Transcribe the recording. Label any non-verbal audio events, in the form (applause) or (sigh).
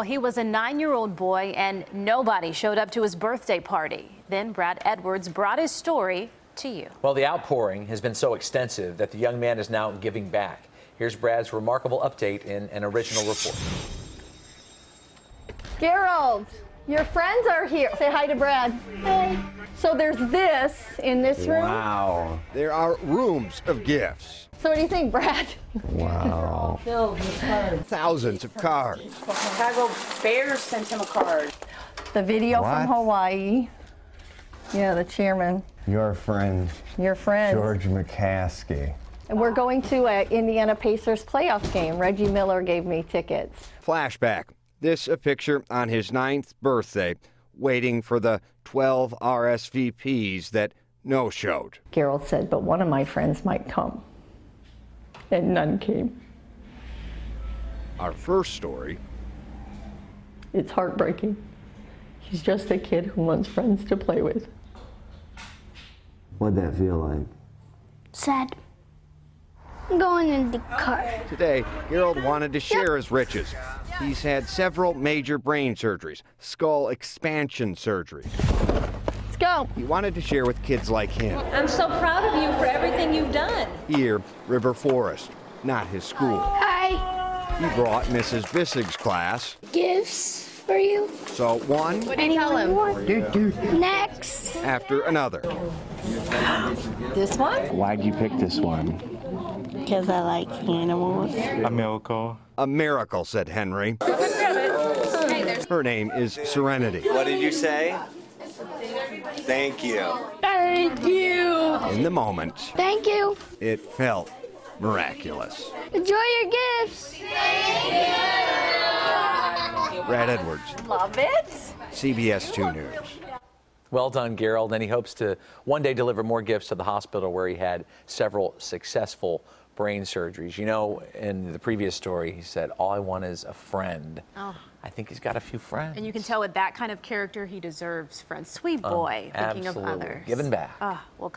Well, he was a nine-year-old boy and nobody showed up to his birthday party. Then Brad Edwards brought his story to you. Well, the outpouring has been so extensive that the young man is now giving back. Here's Brad's remarkable update in an original report. Gerald, your friends are here. Say hi to Brad. Hey. So there's this in this room. Wow. There are rooms of gifts, So what do you think, Brad? Wow. (laughs) thousands of cards. Chicago Bears sent him a card. The video What? from Hawaii. Yeah, the chairman, Your friend, your friend. George McCaskey. And we're going to an Indiana Pacers playoff game. Reggie Miller gave me tickets. Flashback. This a picture on his ninth birthday, waiting for the 12 RSVPs that no showed. Gerald said, but one of my friends might come. And none came. Our first story It's heartbreaking. He's just a kid who wants friends to play with. What'd that feel like? Sad. I'm going in the car. Today, Gerald wanted to share his riches. He's had several major brain surgeries, skull expansion surgery. Let's go. He wanted to share with kids like him. I'm so proud of you for everything you've done. Here, River Forest, not his school. Hi. He brought Mrs. Bissig's class, Gifts for you. so one Anyone? Next. after another. This one? Why'd you pick this one? Because I like animals. A miracle. A miracle, said Henry. Her name is Serenity. What did you say? Thank you. Thank you. In the moment, Thank you. it felt miraculous. Enjoy your gifts. Thank you. Brad Edwards, Love it. CBS 2 News. Well done, Gerald. And he hopes to one day deliver more gifts to the hospital where he had several successful brain surgeries. You know, in the previous story, he said, All I want is a friend. Oh. I think he's got a few friends. And you can tell with that kind of character, he deserves friends. Sweet boy, thinking of others. Giving back. Ah, well,